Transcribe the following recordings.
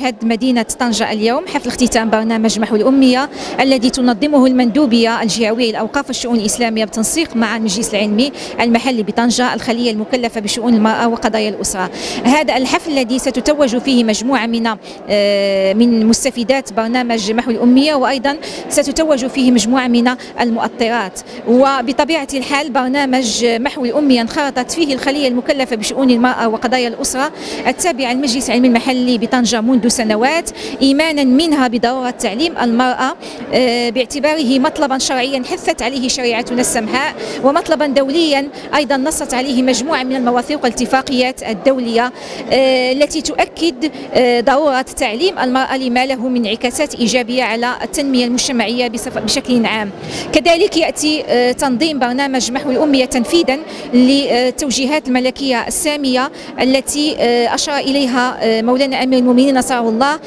تشهد مدينة طنجة اليوم حفل اختتام برنامج محو الأمية الذي تنظمه المندوبية الجهوية للأوقاف والشؤون الإسلامية بتنسيق مع المجلس العلمي المحلي بطنجة الخلية المكلفة بشؤون المرأة وقضايا الأسرة. هذا الحفل الذي ستتوج فيه مجموعة من آه، من مستفيدات برنامج محو الأمية وأيضا ستتوج فيه مجموعة من المؤطرات. وبطبيعة الحال برنامج محو الأمية انخرطت فيه الخلية المكلفة بشؤون المرأة وقضايا الأسرة التابعة للمجلس العلمي المحلي بطنجة منذ سنوات إيمانا منها بضرورة تعليم المرأة آه، باعتباره مطلبا شرعيا حثت عليه شريعتنا السمحاء ومطلبا دوليا أيضا نصت عليه مجموعة من المواثيق والاتفاقيات الدولية آه، التي تؤكد آه، ضرورة تعليم المرأة لما له من انعكاسات إيجابية على التنمية المجتمعية بشكل عام. كذلك يأتي تنظيم برنامج محو الأمية تنفيذا للتوجيهات الملكية السامية التي أشار إليها مولانا أمير المؤمنين نصره الله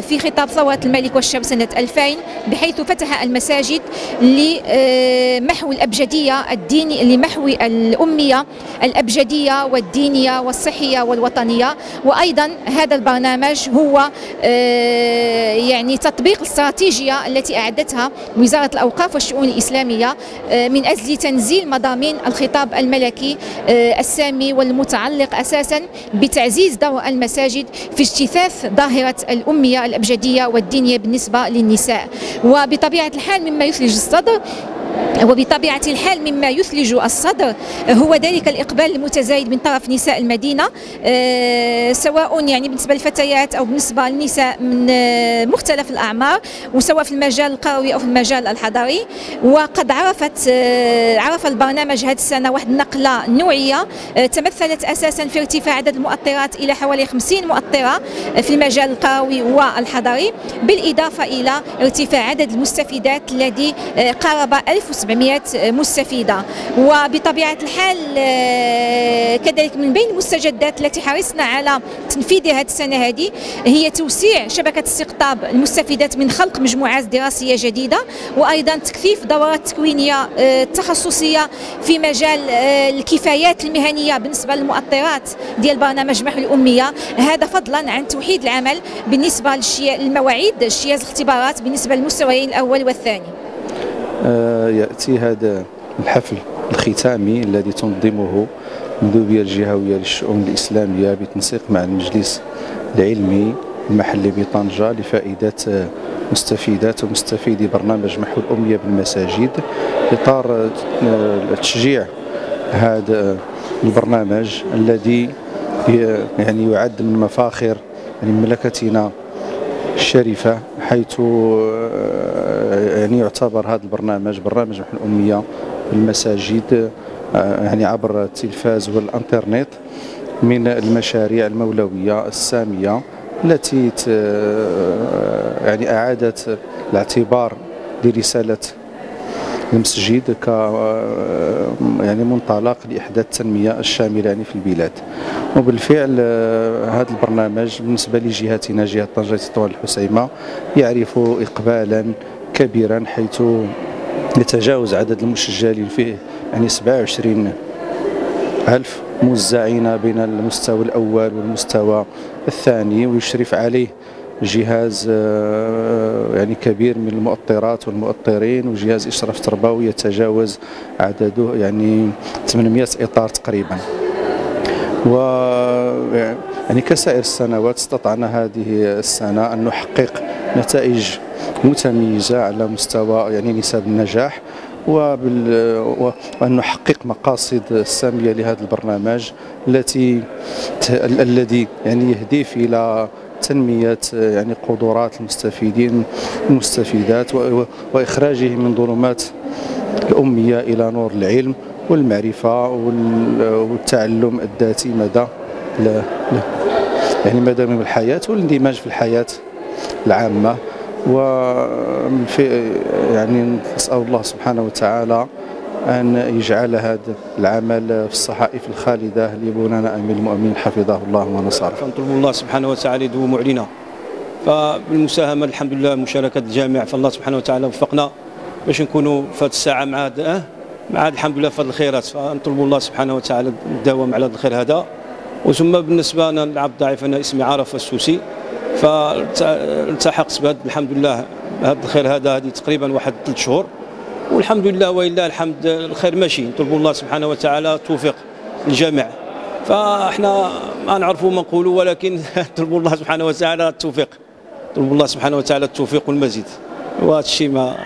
في خطاب ثورة الملك والشعب سنة 2000 بحيث فتح المساجد لمحو الأبجدية الديني لمحو الأمية الأبجدية والدينية والصحية والوطنية. وأيضا هذا البرنامج هو يعني تطبيق الاستراتيجية التي أعدتها وزارة الأوقاف والشؤون الإسلامية من أجل تنزيل مضامين الخطاب الملكي السامي والمتعلق أساسا بتعزيز دور المساجد في اجتثاث ظاهرة الأمية الأبجدية والدينية بالنسبة للنساء. وبطبيعة الحال مما يثلج الصدر وبطبيعة الحال مما يثلج الصدر هو ذلك الإقبال المتزايد من طرف نساء المدينة آه، سواء يعني بالنسبة للفتيات أو بالنسبة للنساء من آه، مختلف الأعمار وسواء في المجال القروي أو في المجال الحضري. وقد عرفت آه، عرف البرنامج هذه السنة واحد النقلة نوعية تمثلت أساسا في ارتفاع عدد المؤطرات إلى حوالي 50 مؤطرة في المجال القروي والحضري بالإضافة إلى ارتفاع عدد المستفيدات الذي قارب 1700 مستفيدة. وبطبيعة الحال آه، كذلك من بين المستجدات التي حرصنا على تنفيذها هذه السنة هذه هي توسيع شبكة استقطاب المستفيدات من خلق مجموعات دراسية جديدة وأيضا تكثيف دورات تكوينية آه، تخصصية في مجال آه، الكفايات المهنية بالنسبة للمؤطرات ديال برنامج محو الأمية. هذا فضلا عن توحيد العمل بالنسبة للمواعيد اجتياز الاختبارات بالنسبة للمستويين الأول والثاني. يأتي هذا الحفل الختامي الذي تنظمه المندوبية الجهوية للشؤون الإسلامية بتنسيق مع المجلس العلمي المحلي بطنجة لفائدة مستفيدات ومستفيدي برنامج محو الأمية بالمساجد. إطار آه، تشجيع هذا البرنامج الذي يعني يعد من مفاخر يعني مملكتنا الشريفة حيث آه، يعني يعتبر هذا البرنامج برنامج الأمية المساجد آه، يعني عبر التلفاز والإنترنت من المشاريع المولوية السامية التي آه، يعني أعادت الاعتبار لرسالة المسجد ك يعني منطلق لاحداث التنمية الشاملة يعني في البلاد. وبالفعل آه، هذا البرنامج بالنسبة لجهتنا جهة طنجة تطوان الحسيمة يعرف اقبالا كبيرا حيث يتجاوز عدد المسجلين فيه يعني 27 ألف موزعين بين المستوى الأول والمستوى الثاني ويشرف عليه جهاز آه، يعني كبير من المؤطرات والمؤطرين وجهاز إشراف تربوي يتجاوز عدده يعني 800 إطار تقريبا. و يعني كسائر السنوات استطعنا هذه السنة أن نحقق نتائج متميزة على مستوى يعني نسب النجاح وأن نحقق مقاصد السامية لهذا البرنامج التي الذي يعني يهدف إلى تنمية يعني قدرات المستفيدين المستفيدات وإخراجهم من ظلمات الأمية إلى نور العلم والمعرفة والتعلم الذاتي مدى يعني مدى من الحياة والاندماج في الحياة العامة. وفي يعني نسأل الله سبحانه وتعالى أن يجعل هذا العمل في الصحائف الخالدة لبنانا أمير المؤمنين. حفظه الله ونصره فنطلب الله سبحانه وتعالى يدوم علينا فبالمساهمة الحمد لله مشاركة الجامع فالله سبحانه وتعالى وفقنا باش نكونوا في هذه الساعة مع هذا مع الحمد لله هذه الخيرات. فنطلب الله سبحانه وتعالى الدوام على هذا الخير هذا. وثم بالنسبة أنا العبد ضعيف أنا اسمي عرف السوسي. فالتحقت بهذا الحمد لله هذا الخير هذا هذه تقريبا واحد ثلاث شهور. والحمد لله ولله الحمد الخير ماشي. نطلبوا الله سبحانه وتعالى التوفيق للجميع. فاحنا ما نعرفوا ما نقولوا ولكن نطلبوا الله سبحانه وتعالى التوفيق. نطلبوا الله سبحانه وتعالى التوفيق والمزيد. وهذا الشيء ما